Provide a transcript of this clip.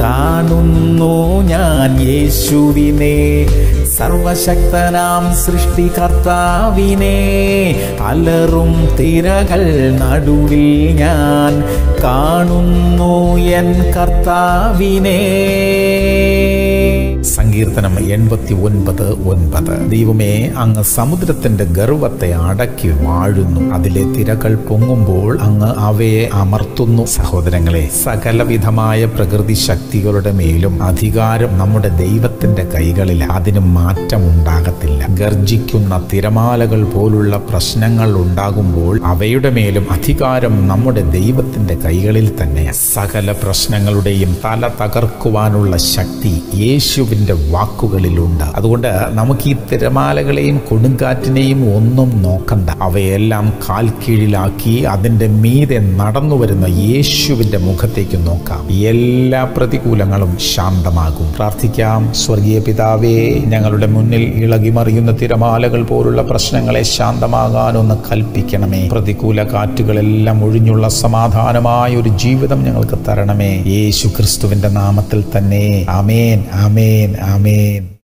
കാണുന്നു ഞാൻ യേശുവിനെ. സർവശക്തനാം സൃഷ്ടികർത്താവിനെ. അലറും തിരകൾ നടുവിൽ ഞാൻ കാണുന്നു എൻ കർത്താവിനെ. സങ്കീർത്തനം എൺപത്തി ഒൻപത്. ഒൻപത് ദൈവമേ അങ്ങ് സമുദ്രത്തിന്റെ ഗർവത്തെ അടക്കി വാഴുന്നു. അതിലെ തിരകൾ പൊങ്ങുമ്പോൾ അങ്ങ് അവയെ അമർത്തുന്നു. സഹോദരങ്ങളെ സകലവിധമായ പ്രകൃതി ശക്തികളുടെ മേലും അധികാരം നമ്മുടെ ദൈവത്തിന്റെ കൈകളിൽ അതിന് മാറ്റമുണ്ടാകത്തില്ല. ഗർജിക്കുന്ന തിരമാലകൾ പോലുള്ള പ്രശ്നങ്ങൾ ഉണ്ടാകുമ്പോൾ അവയുടെ മേലും അധികാരം നമ്മുടെ ദൈവത്തിന്റെ കൈകളിൽ തന്നെ സകല പ്രശ്നങ്ങളുടെയും തല തകർക്കുവാനുള്ള ശക്തി യേശുവിന്റെ വാക്കുകളിലുണ്ട്. അതുകൊണ്ട് നമുക്ക് ഈ തിരമാലകളെയും കൊടുങ്കാറ്റിനെയും ഒന്നും നോക്കണ്ട. അവയെല്ലാം കാൽ കീഴിലാക്കി അതിന്റെ മീതെ നടന്നു വരുന്ന യേശുവിന്റെ മുഖത്തേക്ക് നോക്കാം. എല്ലാ പ്രതികൂലങ്ങളും ശാന്തമാകും. പ്രാർത്ഥിക്കാം. സ്വർഗീയ പിതാവേ ഞങ്ങളുടെ മുന്നിൽ ഇളകിമറിയുന്ന തിരമാലകൾ പോലുള്ള പ്രശ്നങ്ങളെ ശാന്തമാകാനൊന്ന് കൽപ്പിക്കണമേ. പ്രതികൂല കാറ്റുകളെല്ലാം ഒഴിഞ്ഞുള്ള സമാധാനമായ ഒരു ജീവിതം ഞങ്ങൾക്ക് തരണമേ. യേശു ക്രിസ്തുവിന്റെ നാമത്തിൽ തന്നെ. അമേൻ അമേൻ ആമേൻ. මේ